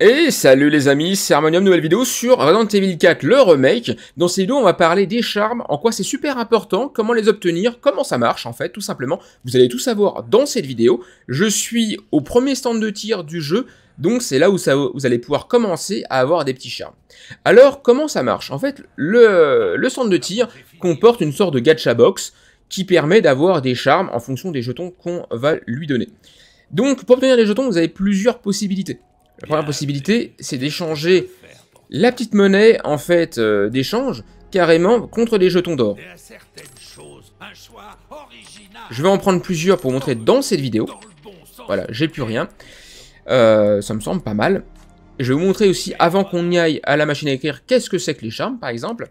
Et salut les amis, c'est Harmonium, nouvelle vidéo sur Resident Evil 4, le remake. Dans cette vidéo, on va parler des charmes, en quoi c'est super important, comment les obtenir, comment ça marche en fait, tout simplement. Vous allez tout savoir dans cette vidéo. Je suis au premier stand de tir du jeu, donc c'est là où vous allez pouvoir commencer à avoir des petits charmes. Alors, comment ça marche? En fait, le stand de tir comporte une sorte de gacha box qui permet d'avoir des charmes en fonction des jetons qu'on va lui donner. Donc, pour obtenir des jetons, vous avez plusieurs possibilités. La première possibilité, c'est d'échanger la petite monnaie, en fait, euh, d'échange, carrément, contre des jetons d'or. Je vais en prendre plusieurs pour vous montrer dans cette vidéo. Voilà, j'ai plus rien. Euh, ça me semble pas mal. Je vais vous montrer aussi, avant qu'on y aille à la machine à écrire, qu'est-ce que c'est que les charmes, par exemple.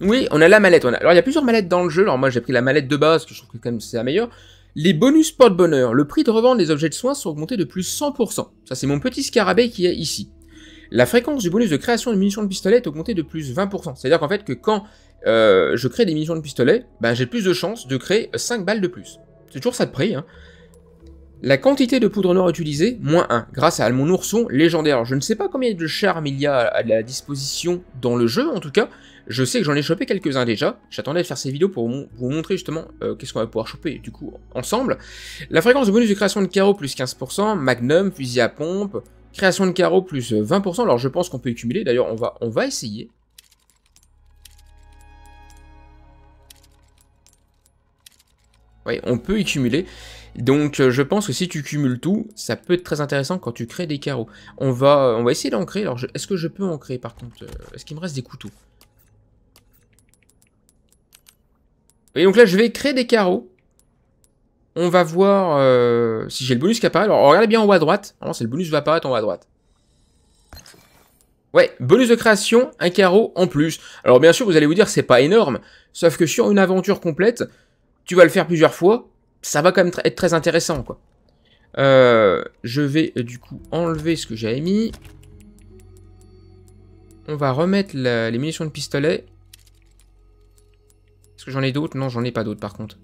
Oui, on a la mallette. Alors, il y a plusieurs mallettes dans le jeu. Alors, moi, j'ai pris la mallette de base, que je trouve que quand même c'est la meilleure. Les bonus porte-bonheur. Le prix de revente des objets de soins sont augmentés de plus 100%. Ça, c'est mon petit scarabée qui est ici. La fréquence du bonus de création de munitions de pistolet est augmentée de plus 20%. C'est-à-dire qu'en fait, que quand euh, je crée des munitions de pistolet, ben, j'ai plus de chances de créer 5 balles de plus. C'est toujours ça de prix. Hein. La quantité de poudre noire utilisée, moins 1, grâce à mon ourson légendaire. Je ne sais pas combien de charmes il y a à la disposition dans le jeu, en tout cas, je sais que j'en ai chopé quelques-uns déjà. J'attendais de faire ces vidéos pour vous montrer justement euh, qu'est-ce qu'on va pouvoir choper du coup ensemble. La fréquence de bonus de création de carreaux plus 15%, Magnum, fusil à pompe, création de carreaux plus 20%. Alors je pense qu'on peut y cumuler. D'ailleurs on va, on va essayer. Oui, on peut y cumuler. Donc euh, je pense que si tu cumules tout, ça peut être très intéressant quand tu crées des carreaux. On va, on va essayer d'en créer. Alors est-ce que je peux en créer par contre euh, Est-ce qu'il me reste des couteaux? Et donc là, je vais créer des carreaux. On va voir euh, si j'ai le bonus qui apparaît. Alors, regardez bien en haut à droite. c'est le bonus va apparaître en haut à droite. Ouais, bonus de création, un carreau en plus. Alors bien sûr, vous allez vous dire, c'est pas énorme. Sauf que sur une aventure complète, tu vas le faire plusieurs fois. Ça va quand même être très intéressant. Euh, je vais euh, du coup enlever ce que j'avais mis. On va remettre les munitions de pistolet que j'en ai d'autres? Non, j'en ai pas d'autres par contre.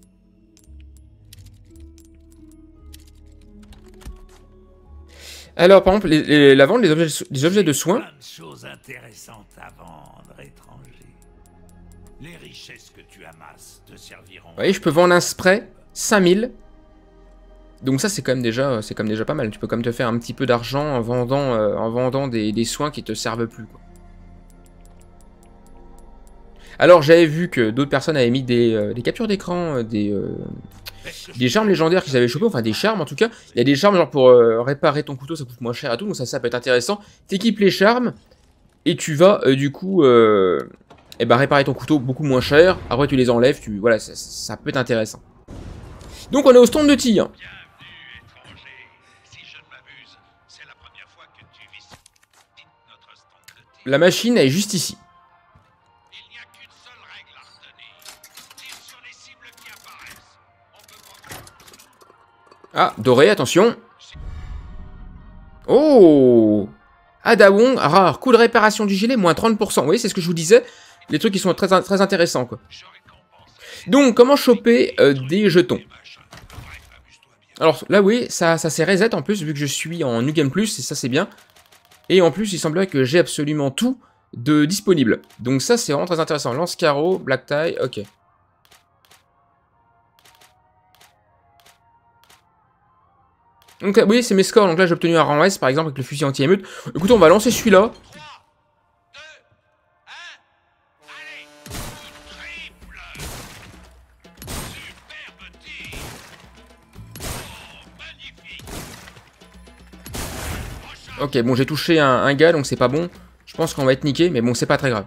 Alors, par exemple, la vente des objets, des objets de soins. Les richesses que tu amasses te serviront. Vous voyez, je peux vendre un spray 5000. Donc ça, c'est quand même déjà, c'est comme déjà pas mal. Tu peux comme te faire un petit peu d'argent en vendant, euh, en vendant des, des, soins qui te servent plus. Quoi. Alors j'avais vu que d'autres personnes avaient mis des, euh, captures d'écran, euh, des, euh, des charmes légendaires qu'ils avaient chopé, enfin des charmes en tout cas. Il y a des charmes genre pour réparer ton couteau, ça coûte moins cher à tout, donc ça, ça peut être intéressant. T'équipes les charmes et tu vas du coup eh ben, réparer ton couteau beaucoup moins cher. Après tu les enlèves, tu voilà, ça, ça peut être intéressant. Donc on est au stand de tir. La machine est juste ici. Ah, doré, attention. Oh Adawong, rare. Coût de réparation du gilet, moins 30%. Vous voyez, c'est ce que je vous disais. Les trucs qui sont très, très intéressants, quoi. Donc, comment choper euh, des jetons? Alors, là, oui, ça, ça s'est reset en plus, vu que je suis en New Game Plus, et ça, c'est bien. Et en plus, il semblerait que j'ai absolument tout de disponible. Donc ça, c'est vraiment très intéressant. Lance-carreau, black tie, ok. Donc oui, c'est mes scores. Donc là, j'ai obtenu un rang S, par exemple, avec le fusil anti-émeute. Écoutez, on va lancer celui-là. Ok, bon, j'ai touché un, gars, donc c'est pas bon. Je pense qu'on va être niqué, mais bon, c'est pas très grave.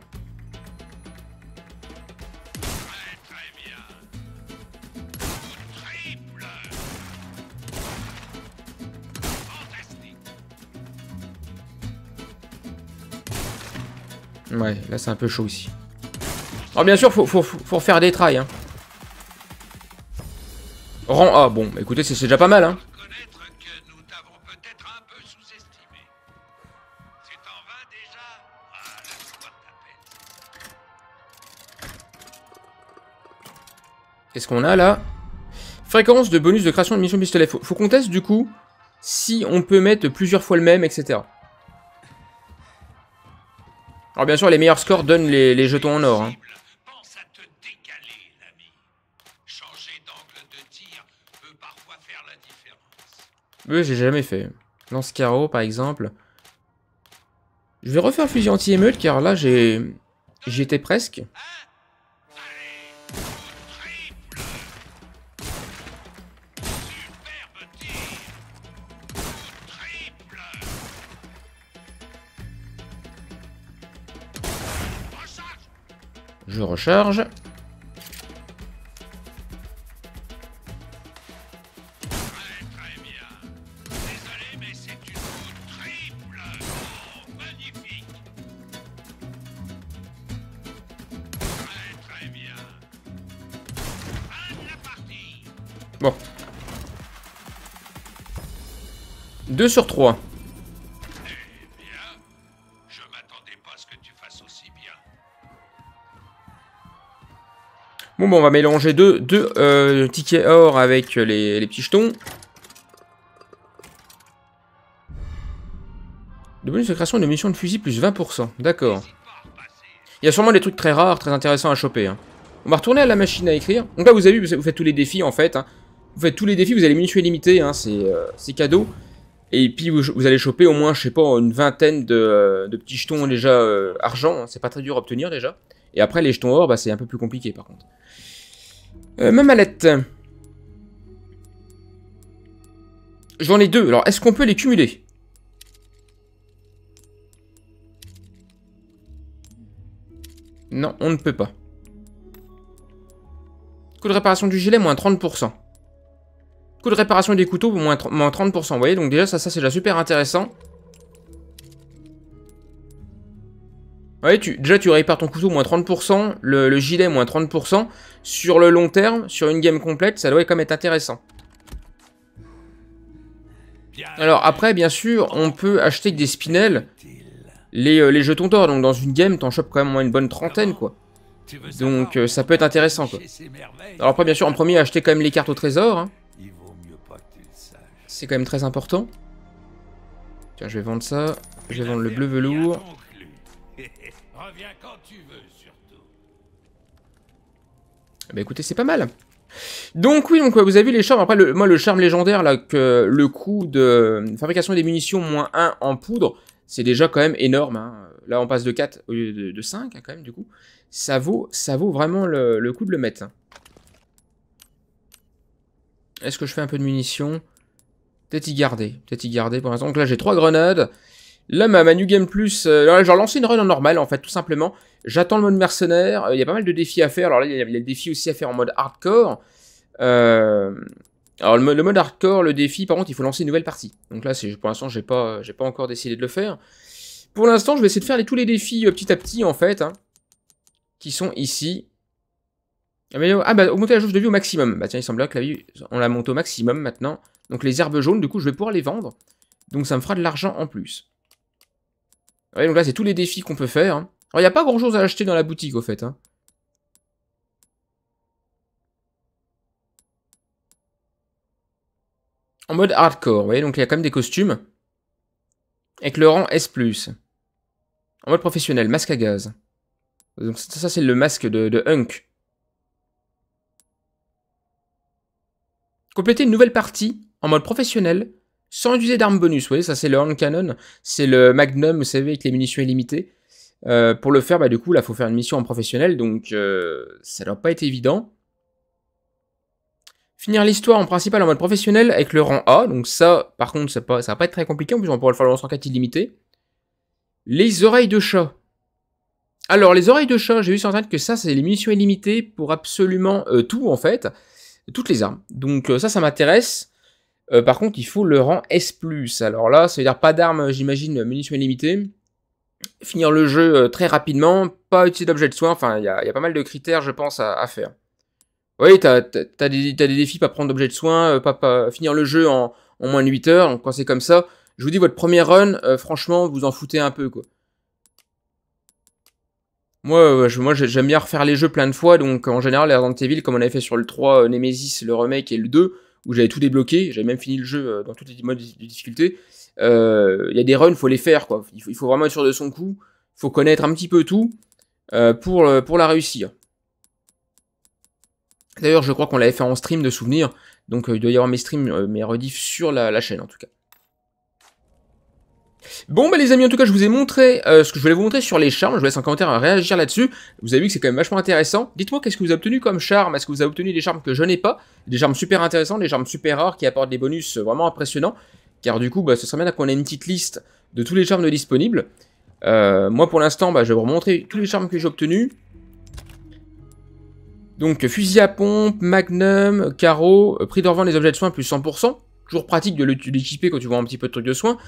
Ouais, là c'est un peu chaud aussi. Alors bien sûr, faut, faut, des trails. Hein. Rang A, bon, écoutez, c'est déjà pas mal. Hein. Qu'est-ce qu'on a là? Fréquence de bonus de création de mission pistolet. Faut qu'on teste du coup si on peut mettre plusieurs fois le même, etc. Alors bien sûr, les meilleurs scores donnent les, jetons en or. Hein. Oui, j'ai jamais fait. Lance carreau, par exemple. Je vais refaire fusil anti-émeute, car là, j'ai... J'y étais presque. Je recharge. Bon. 2 sur 3. Bon, bon, on va mélanger deux, euh, tickets or avec les, les petits jetons. De bonus de création de munitions de fusil plus 20%. D'accord. Il y a sûrement des trucs très rares, très intéressants à choper. Hein. On va retourner à la machine à écrire. Donc là, vous avez vu, vous faites tous les défis en fait. Hein. Vous faites tous les défis, vous les munitions illimitées, hein, euh, c'est cadeau. Et puis vous, allez choper au moins, je sais pas, une vingtaine de, euh, petits jetons déjà argent. Hein. C'est pas très dur à obtenir déjà. Et après, les jetons or, bah, c'est un peu plus compliqué par contre. Euh, ma mallette. J'en ai deux. Alors, est-ce qu'on peut les cumuler? Non, on ne peut pas. Coût de réparation du gilet, moins 30%. Coût de réparation des couteaux, moins, 30%. Vous voyez, donc déjà, ça, ça c'est déjà super intéressant. Ouais, tu, déjà tu répares ton couteau moins 30%, le, gilet moins 30%. Sur le long terme, sur une game complète, ça doit quand même être intéressant. Alors après, bien sûr, on peut acheter des spinels, les, euh, les jetons d'or. Donc dans une game, t'en chopes quand même moins une bonne trentaine, quoi. Donc euh, ça peut être intéressant, quoi. Alors après, bien sûr, en premier, acheter quand même les cartes au trésor. Hein. C'est quand même très important. Tiens, je vais vendre ça. Je vais vendre le bleu velours. Bah écoutez, c'est pas mal. Donc oui, donc vous avez vu les charmes. Après, le, moi, le charme légendaire, le coût de fabrication des munitions moins 1 en poudre, c'est déjà quand même énorme. Hein. Là, on passe de 4 au lieu de, 5, hein, quand même, du coup. Ça vaut, ça vaut vraiment le, coup de le mettre. Est-ce que je fais un peu de munitions? Peut-être y garder. Peut-être y garder, pour l'instant. Donc là, j'ai 3 grenades. Là, ma, New Game Plus, euh, j'ai relancé une run en normal, en fait, tout simplement. J'attends le mode mercenaire, euh, il y a pas mal de défis à faire. Alors là, il y a, le défi aussi à faire en mode hardcore. Euh, alors, le, mode hardcore, le défi, par contre, il faut lancer une nouvelle partie. Donc là, pour l'instant, j'ai pas, pas encore décidé de le faire. Pour l'instant, je vais essayer de faire tous les défis petit à petit, en fait, hein, qui sont ici. Ah, ah, bah, augmenter la jauge de vie au maximum. Bah tiens, il semble que la vie, on la monte au maximum maintenant. Donc les herbes jaunes, du coup, je vais pouvoir les vendre. Donc ça me fera de l'argent en plus. Ouais, donc là, c'est tous les défis qu'on peut faire. Il n'y a pas grand-chose à acheter dans la boutique, au fait. Hein. En mode hardcore, vous voyez, donc il y a quand même des costumes. Avec le rang S+. En mode professionnel, masque à gaz. Donc ça, c'est le masque de, de Hunk. Compléter une nouvelle partie en mode professionnel sans utiliser d'armes bonus. Vous voyez, ça c'est le hand cannon, c'est le magnum, vous savez, avec les munitions illimitées. Euh, pour le faire, bah, du coup, là, faut faire une mission en professionnel, donc euh, ça doit pas être évident. Finir l'histoire en principal en mode professionnel avec le rang A, donc ça, par contre, ça, va pas être très compliqué, en plus on pourra le faire en 104 illimité. Les oreilles de chat. Alors, les oreilles de chat, j'ai vu sur internet que ça, c'est les munitions illimitées pour absolument euh, tout, en fait. Toutes les armes. Donc ça, ça m'intéresse. Euh, par contre, il faut le rang S+. Alors là, ça veut dire pas d'armes, j'imagine, munitions illimitées. Finir le jeu euh, très rapidement, pas utiliser d'objet de soin, enfin, il y a, pas mal de critères, je pense, à, faire. Oui, t'as as, des, défis, pas prendre d'objet de soin, euh, pas, finir le jeu en, moins de 8 heures, quand c'est comme ça, je vous dis, votre première run, franchement, vous en foutez un peu. Moi, moi j'aime bien refaire les jeux plein de fois, donc en général, les Resident Evil, comme on avait fait sur le 3 Nemesis, le remake et le 2, où j'avais tout débloqué, j'avais même fini le jeu dans toutes les modes de difficulté. Il y a des runs, faut les faire, quoi. Il faut, vraiment être sûr de son coup, faut connaître un petit peu tout pour, pour la réussir. D'ailleurs, je crois qu'on l'avait fait en stream de souvenirs, donc il doit y avoir mes streams, mes rediffs sur la chaîne en tout cas. Bon bah les amis, en tout cas je vous ai montré euh, ce que je voulais vous montrer sur les charmes, je vous laisse en commentaire réagir là-dessus. Vous avez vu que c'est quand même vachement intéressant. Dites-moi qu'est-ce que vous avez obtenu comme charme, est-ce que vous avez obtenu des charmes que je n'ai pas, des charmes super intéressants, des charmes super rares qui apportent des bonus vraiment impressionnants. Car du coup, bah, ce serait bien qu'on ait une petite liste de tous les charmes disponibles. Euh, moi pour l'instant, bah, je vais vous montrer tous les charmes que j'ai obtenus. Donc fusil à pompe, magnum, carreau, euh, prix de revente des objets de soins plus 100%. Toujours pratique de l'équiper quand tu vois un petit peu de trucs de soins.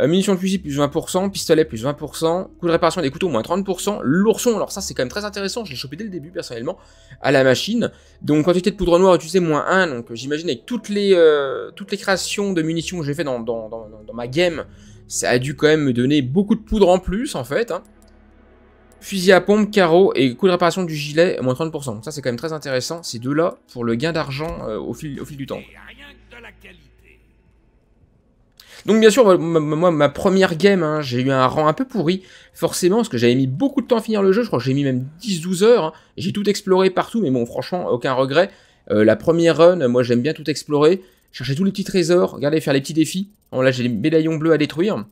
Euh, munitions de fusil plus 20%, pistolet plus 20%, coup de réparation des couteaux moins 30%, l'ourson, alors ça c'est quand même très intéressant, je l'ai chopé dès le début personnellement, à la machine. Donc quantité de poudre noire utilisée moins 1, donc j'imagine avec toutes les, euh, toutes les créations de munitions que j'ai fait dans, dans, dans, ma game, ça a dû quand même me donner beaucoup de poudre en plus en fait. Hein. Fusil à pompe, carreau et coup de réparation du gilet, moins 30%. Ça c'est quand même très intéressant, ces deux-là, pour le gain d'argent euh, au, fil, au fil du temps. Donc bien sûr, moi, ma première game, hein, j'ai eu un rang un peu pourri, forcément, parce que j'avais mis beaucoup de temps à finir le jeu, je crois que j'ai mis même 10-12 heures, hein. j'ai tout exploré partout, mais bon, franchement, aucun regret. Euh, la première run, moi j'aime bien tout explorer, chercher tous les petits trésors, regardez, faire les petits défis. Là j'ai les médaillons bleus à détruire.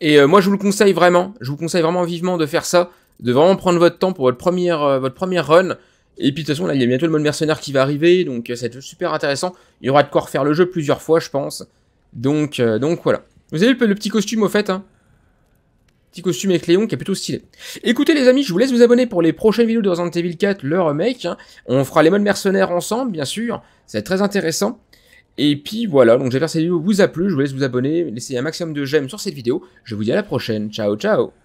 Et euh, moi je vous le conseille vraiment, je vous conseille vraiment vivement de faire ça, de vraiment prendre votre temps pour votre première, euh, votre première run. Et puis de toute façon, là, il y a bientôt le mode mercenaire qui va arriver, donc ça va être super intéressant. Il y aura de quoi refaire le jeu plusieurs fois, je pense. Donc, euh, donc voilà. Vous avez le, le petit costume au fait, hein Petit costume avec Léon qui est plutôt stylé. Écoutez les amis, je vous laisse vous abonner pour les prochaines vidéos de Resident Evil 4, le remake. Hein. On fera les modes mercenaires ensemble, bien sûr. Ça va très intéressant. Et puis voilà, donc j'espère que cette vidéo vous a plu. Je vous laisse vous abonner, laisser un maximum de j'aime sur cette vidéo. Je vous dis à la prochaine. Ciao, ciao